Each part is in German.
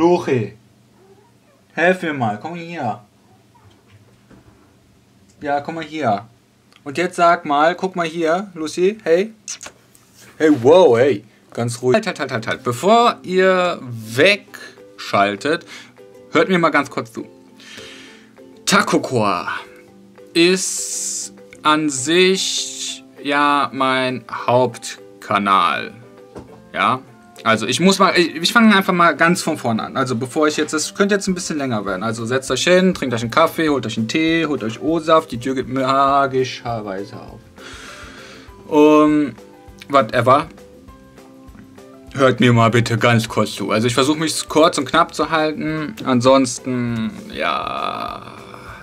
Luchi, helf mir mal, komm hier. Ja, komm mal hier. Und jetzt sag mal, guck mal hier, Lucy, hey. Hey, wow, hey. Ganz ruhig. Halt, halt, halt, halt, halt. Bevor ihr wegschaltet, hört mir mal ganz kurz zu. Takokoa ist an sich ja mein Hauptkanal. Ja, also ich muss mal, ich, ich fange einfach mal ganz von vorne an. Also bevor ich jetzt, das könnte jetzt ein bisschen länger werden. Also setzt euch hin, trinkt euch einen Kaffee, holt euch einen Tee, holt euch O-Saft. Die Tür geht magischerweise auf. Um, whatever. Hört mir mal bitte ganz kurz zu. Also ich versuche mich kurz und knapp zu halten. Ansonsten, ja,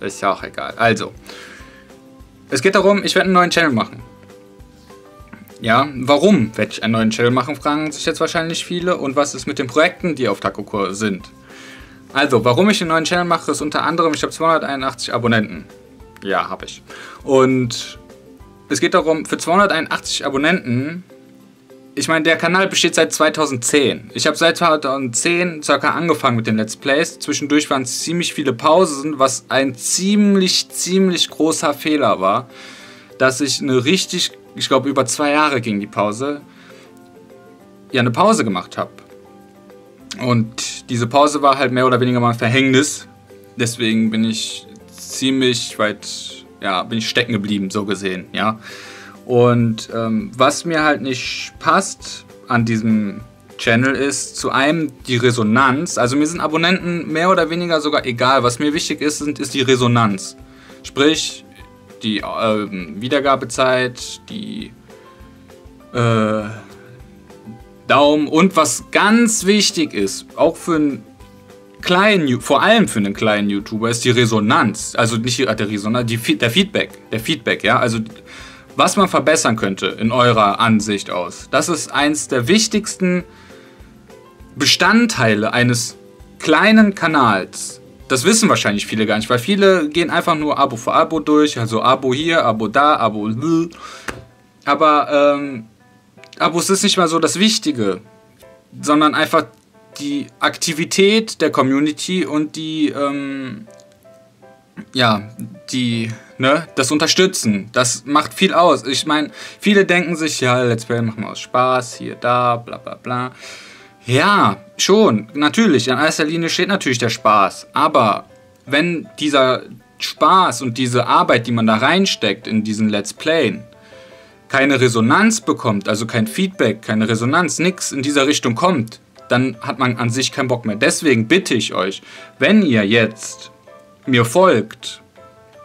ist ja auch egal. Also, es geht darum, ich werde einen neuen Channel machen. Ja, warum werde ich einen neuen Channel machen, fragen sich jetzt wahrscheinlich viele. Und was ist mit den Projekten, die auf Takokur sind? Also, warum ich einen neuen Channel mache, ist unter anderem, ich habe 281 Abonnenten. Ja, habe ich. Und es geht darum, für 281 Abonnenten, ich meine, der Kanal besteht seit 2010. Ich habe seit 2010 circa angefangen mit den Let's Plays. Zwischendurch waren ziemlich viele Pausen, was ein ziemlich, ziemlich großer Fehler war, dass ich eine richtig ich glaube, über zwei Jahre ging die Pause, ja, eine Pause gemacht habe. Und diese Pause war halt mehr oder weniger mal ein Verhängnis. Deswegen bin ich ziemlich weit, ja, bin ich stecken geblieben, so gesehen, ja. Und ähm, was mir halt nicht passt an diesem Channel ist zu einem die Resonanz. Also mir sind Abonnenten mehr oder weniger sogar egal. Was mir wichtig ist, ist die Resonanz. Sprich, die äh, Wiedergabezeit, die äh, Daumen und was ganz wichtig ist, auch für einen kleinen, vor allem für einen kleinen YouTuber, ist die Resonanz. Also nicht die, der Resonanz, die, der Feedback. Der Feedback, ja. Also was man verbessern könnte in eurer Ansicht aus. Das ist eins der wichtigsten Bestandteile eines kleinen Kanals. Das wissen wahrscheinlich viele gar nicht, weil viele gehen einfach nur Abo für Abo durch. Also Abo hier, Abo da, Abo. Aber ähm, Abos ist nicht mal so das Wichtige, sondern einfach die Aktivität der Community und die, ähm, ja, die, ne, das Unterstützen. Das macht viel aus. Ich meine, viele denken sich, ja, Let's Play machen wir aus Spaß, hier, da, bla, bla, bla. Ja, schon, natürlich. In erster Linie steht natürlich der Spaß. Aber wenn dieser Spaß und diese Arbeit, die man da reinsteckt in diesen Let's Playen, keine Resonanz bekommt, also kein Feedback, keine Resonanz, nichts in dieser Richtung kommt, dann hat man an sich keinen Bock mehr. Deswegen bitte ich euch, wenn ihr jetzt mir folgt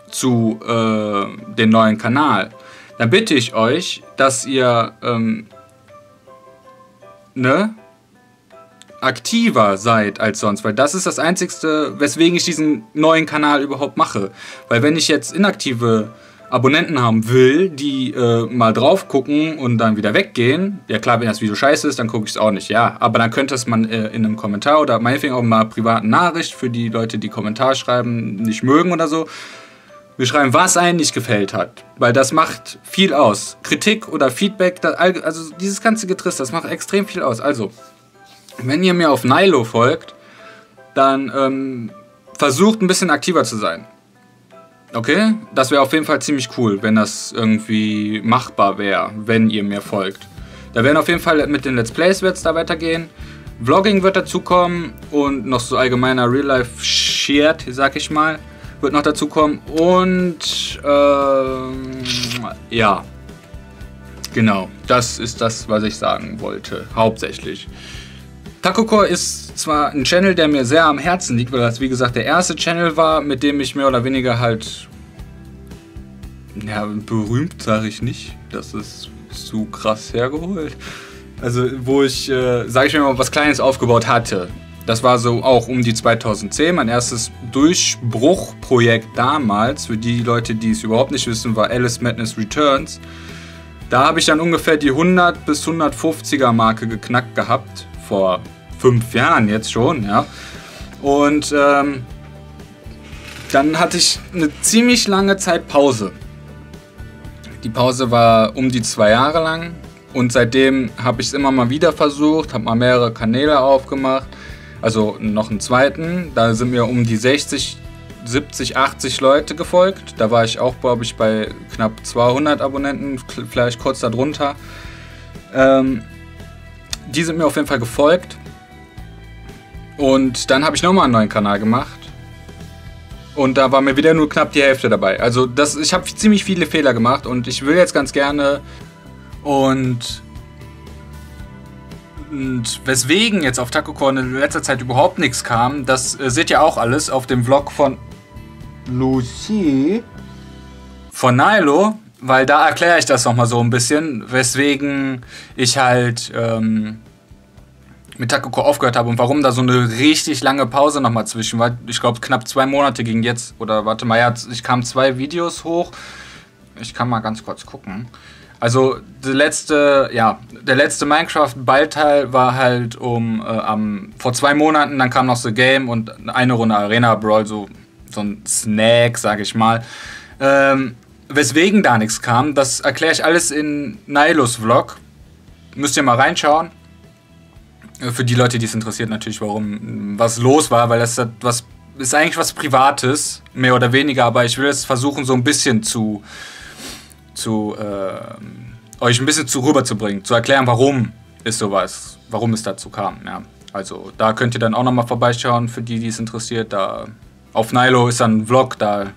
zu äh, dem neuen Kanal, dann bitte ich euch, dass ihr ähm, ne, aktiver seid als sonst, weil das ist das Einzige, weswegen ich diesen neuen Kanal überhaupt mache. Weil wenn ich jetzt inaktive Abonnenten haben will, die äh, mal drauf gucken und dann wieder weggehen, ja klar, wenn das Video scheiße ist, dann gucke ich es auch nicht, ja. Aber dann könnte es man äh, in einem Kommentar oder meinetwegen auch mal privaten Nachricht für die Leute, die Kommentar schreiben, nicht mögen oder so. Wir schreiben, was einen nicht gefällt hat. Weil das macht viel aus. Kritik oder Feedback, also dieses ganze Getriss, das macht extrem viel aus. Also, wenn ihr mir auf Nilo folgt, dann ähm, versucht ein bisschen aktiver zu sein. Okay? Das wäre auf jeden Fall ziemlich cool, wenn das irgendwie machbar wäre, wenn ihr mir folgt. Da werden auf jeden Fall mit den Let's Plays wird's da weitergehen. Vlogging wird dazukommen und noch so allgemeiner Real-Life-Shit, sag ich mal, wird noch dazukommen. Und ähm, ja, genau, das ist das, was ich sagen wollte, hauptsächlich. Takocore ist zwar ein Channel, der mir sehr am Herzen liegt, weil das wie gesagt der erste Channel war, mit dem ich mehr oder weniger halt ja, berühmt sage ich nicht. Das ist zu krass hergeholt. Also, wo ich, äh, sage ich mal, was Kleines aufgebaut hatte. Das war so auch um die 2010. Mein erstes Durchbruchprojekt damals, für die Leute, die es überhaupt nicht wissen, war Alice Madness Returns. Da habe ich dann ungefähr die 100 bis 150er Marke geknackt gehabt. Vor fünf Jahren jetzt schon, ja. Und ähm, dann hatte ich eine ziemlich lange Zeit Pause. Die Pause war um die zwei Jahre lang und seitdem habe ich es immer mal wieder versucht, habe mal mehrere Kanäle aufgemacht, Also noch einen zweiten. Da sind mir um die 60, 70, 80 Leute gefolgt. Da war ich auch, glaube ich, bei knapp 200 Abonnenten, vielleicht kurz darunter. Ähm, die sind mir auf jeden Fall gefolgt. Und dann habe ich nochmal einen neuen Kanal gemacht. Und da war mir wieder nur knapp die Hälfte dabei. Also das, ich habe ziemlich viele Fehler gemacht und ich will jetzt ganz gerne und und weswegen jetzt auf TacoCon in letzter Zeit überhaupt nichts kam, das äh, seht ihr auch alles auf dem Vlog von Lucy von Nilo, weil da erkläre ich das nochmal so ein bisschen, weswegen ich halt ähm, mit Takoko aufgehört habe und warum da so eine richtig lange Pause nochmal zwischen war. Ich glaube, knapp zwei Monate ging jetzt. Oder warte mal, ja, ich kam zwei Videos hoch. Ich kann mal ganz kurz gucken. Also der letzte, ja, der letzte Minecraft-Ballteil war halt um äh, am, vor zwei Monaten, dann kam noch The Game und eine Runde Arena Brawl, so, so ein Snack, sag ich mal. Ähm, weswegen da nichts kam, das erkläre ich alles in Nilos Vlog. Müsst ihr mal reinschauen. Für die Leute, die es interessiert, natürlich, warum was los war, weil das was ist eigentlich was Privates, mehr oder weniger, aber ich will es versuchen, so ein bisschen zu, zu äh, euch ein bisschen zu rüberzubringen, zu erklären, warum ist sowas, warum es dazu kam. Ja. Also da könnt ihr dann auch nochmal vorbeischauen, für die, die es interessiert. Da auf Nilo ist dann ein Vlog, da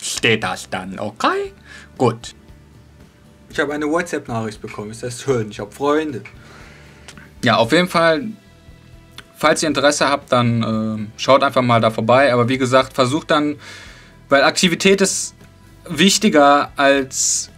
steht das dann, okay? Gut. Ich habe eine WhatsApp-Nachricht bekommen, ist das schön, ich habe Freunde. Ja, auf jeden Fall, falls ihr Interesse habt, dann äh, schaut einfach mal da vorbei. Aber wie gesagt, versucht dann, weil Aktivität ist wichtiger als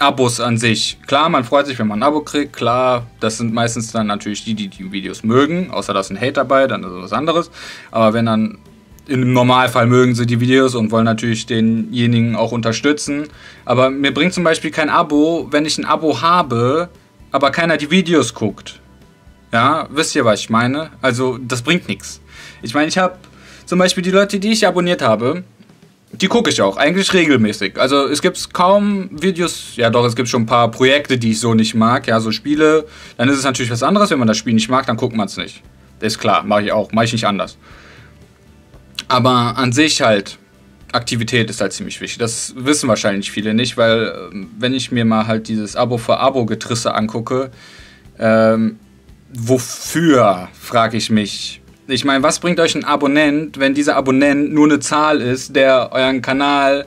Abos an sich. Klar, man freut sich, wenn man ein Abo kriegt. Klar, das sind meistens dann natürlich die, die die Videos mögen. Außer da ist ein Hate dabei, dann ist das was anderes. Aber wenn dann im Normalfall mögen sie die Videos und wollen natürlich denjenigen auch unterstützen. Aber mir bringt zum Beispiel kein Abo, wenn ich ein Abo habe, aber keiner die Videos guckt. Ja, wisst ihr, was ich meine? Also, das bringt nichts. Ich meine, ich habe zum Beispiel die Leute, die ich abonniert habe, die gucke ich auch, eigentlich regelmäßig. Also es gibt kaum Videos, ja doch, es gibt schon ein paar Projekte, die ich so nicht mag, ja, so Spiele. Dann ist es natürlich was anderes, wenn man das Spiel nicht mag, dann guckt man es nicht. ist klar, mache ich auch, mache ich nicht anders. Aber an sich halt, Aktivität ist halt ziemlich wichtig. Das wissen wahrscheinlich viele nicht, weil ähm, wenn ich mir mal halt dieses Abo für Abo-Getrisse angucke, ähm, wofür, frage ich mich. Ich meine, was bringt euch ein Abonnent, wenn dieser Abonnent nur eine Zahl ist, der euren Kanal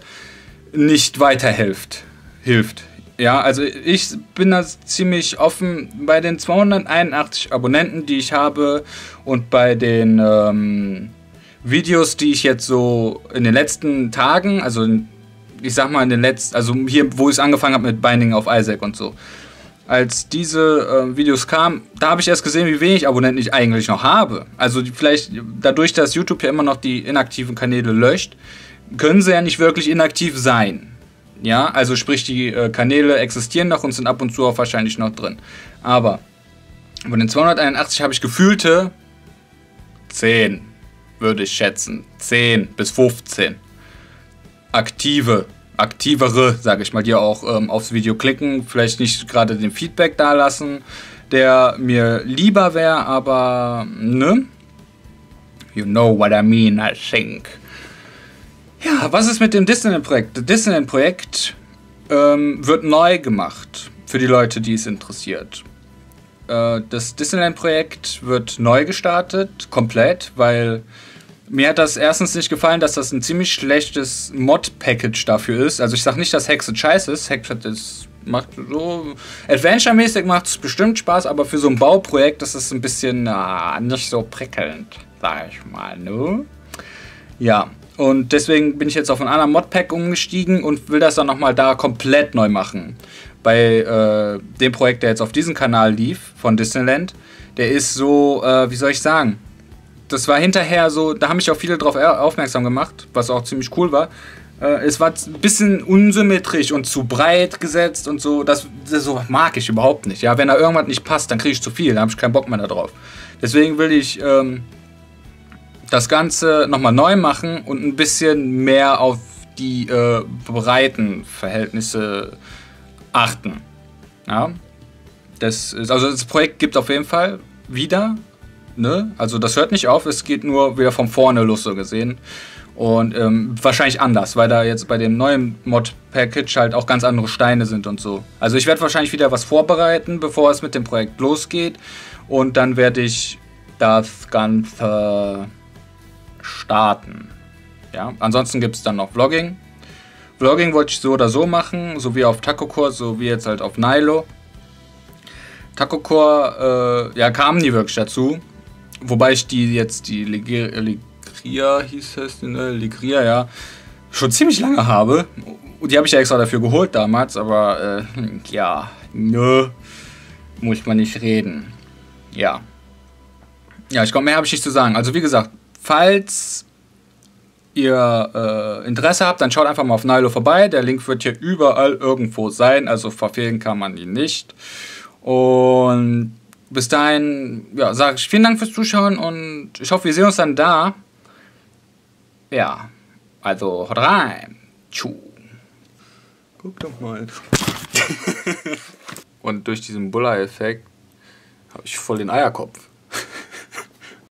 nicht weiterhilft? Hilft. Ja, also ich bin da ziemlich offen bei den 281 Abonnenten, die ich habe und bei den ähm, Videos, die ich jetzt so in den letzten Tagen, also ich sag mal in den letzten, also hier, wo ich angefangen habe mit Binding of Isaac und so, als diese äh, Videos kamen, da habe ich erst gesehen, wie wenig Abonnenten ich eigentlich noch habe. Also vielleicht dadurch, dass YouTube ja immer noch die inaktiven Kanäle löscht, können sie ja nicht wirklich inaktiv sein. Ja, also sprich, die äh, Kanäle existieren noch und sind ab und zu auch wahrscheinlich noch drin. Aber von den 281 habe ich gefühlte 10, würde ich schätzen. 10 bis 15 aktive aktivere, sage ich mal, die auch ähm, aufs Video klicken, vielleicht nicht gerade den Feedback da lassen, der mir lieber wäre, aber ne? You know what I mean, I think. Ja, was ist mit dem Disneyland-Projekt? Das Disneyland-Projekt ähm, wird neu gemacht für die Leute, die es interessiert. Äh, das Disneyland-Projekt wird neu gestartet, komplett, weil mir hat das erstens nicht gefallen, dass das ein ziemlich schlechtes Mod-Package dafür ist. Also ich sag nicht, dass Hexet scheiße ist. Hexet ist, macht so... Adventure-mäßig macht es bestimmt Spaß, aber für so ein Bauprojekt ist es ein bisschen na, nicht so prickelnd, sag ich mal, ne? Ja, und deswegen bin ich jetzt auf ein anderes Modpack umgestiegen und will das dann nochmal da komplett neu machen. Bei äh, dem Projekt, der jetzt auf diesem Kanal lief, von Disneyland, der ist so, äh, wie soll ich sagen das war hinterher so, da haben mich auch viele darauf aufmerksam gemacht, was auch ziemlich cool war. Äh, es war ein bisschen unsymmetrisch und zu breit gesetzt und so. Das, das so mag ich überhaupt nicht. Ja, wenn da irgendwas nicht passt, dann kriege ich zu viel, dann habe ich keinen Bock mehr darauf. Deswegen will ich ähm, das Ganze nochmal neu machen und ein bisschen mehr auf die äh, breiten Verhältnisse achten. Ja. Das ist, also das Projekt gibt auf jeden Fall wieder ne? Also das hört nicht auf, es geht nur wieder von vorne los so gesehen. Und ähm, wahrscheinlich anders, weil da jetzt bei dem neuen Mod-Package halt auch ganz andere Steine sind und so. Also ich werde wahrscheinlich wieder was vorbereiten, bevor es mit dem Projekt losgeht. Und dann werde ich das Ganze starten. Ja, ansonsten gibt es dann noch Vlogging. Vlogging wollte ich so oder so machen, so wie auf Tacocore, so wie jetzt halt auf Nilo. Tacocore, äh, ja, kam nie wirklich dazu. Wobei ich die jetzt, die Ligria hieß es, ne? Ligria, ja, schon ziemlich lange habe. Die habe ich ja extra dafür geholt damals, aber äh, ja, nö, muss man nicht reden. Ja. Ja, ich glaube, mehr habe ich nicht zu sagen. Also wie gesagt, falls ihr äh, Interesse habt, dann schaut einfach mal auf Nilo vorbei. Der Link wird hier überall irgendwo sein, also verfehlen kann man ihn nicht. Und bis dahin, ja, sage ich vielen Dank fürs Zuschauen und ich hoffe, wir sehen uns dann da. Ja, also haut rein. Tschu. Guck doch mal. und durch diesen Buller-Effekt habe ich voll den Eierkopf.